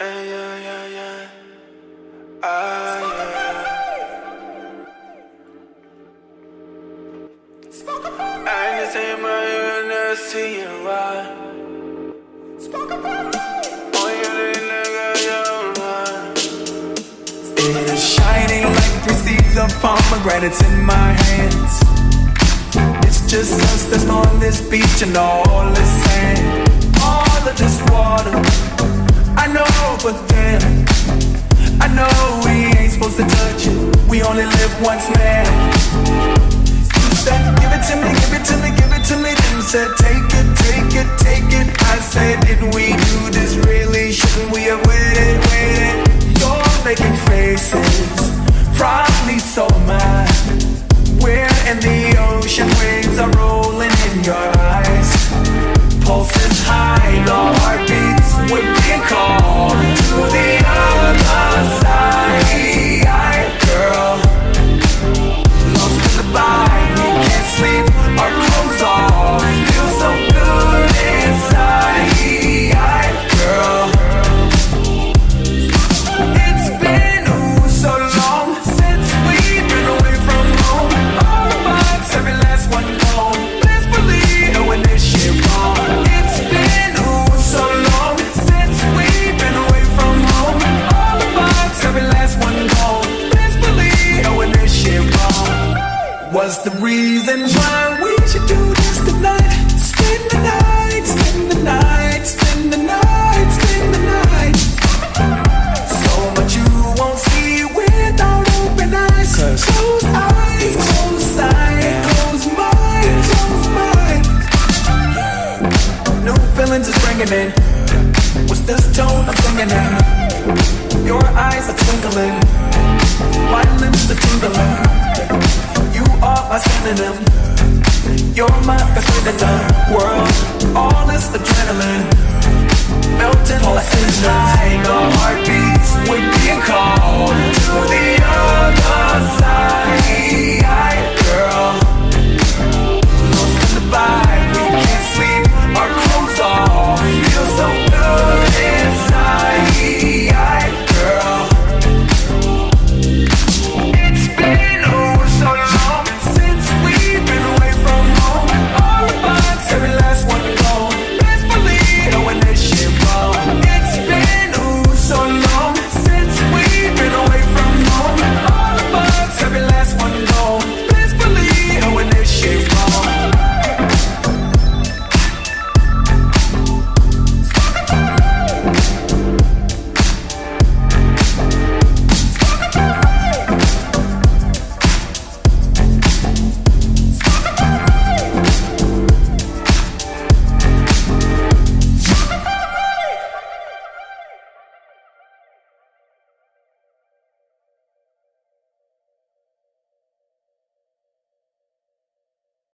Yeah, yeah, yeah, yeah. Ah, yeah. I ain't say my ear, see you why. They look It is shining like three seeds of pomegranates in my hands. It's just us that's on this beach and all this sand, all of this water. I know, but then I know we ain't supposed to touch it. We only live once, man. You said, give it to me, give it to me, give it to me. Then said, take it, take it, take it. I said, did we do this really? Shouldn't we have waited, waited? You're making faces, probably so mad. We're in the ocean, waves are rolling in your eyes. Pulses high, Was the reason why we should do this tonight? Spend the night, spend the night, spend the night, spend the night. So much you won't see without open eyes. Close eyes, close sight, close mind, close mind. New feelings is bringing in. What's this tone I'm singing in? Your eyes are twinkling, my lips are tingling. Are my synonym. You're my best friend in the world. All this adrenaline.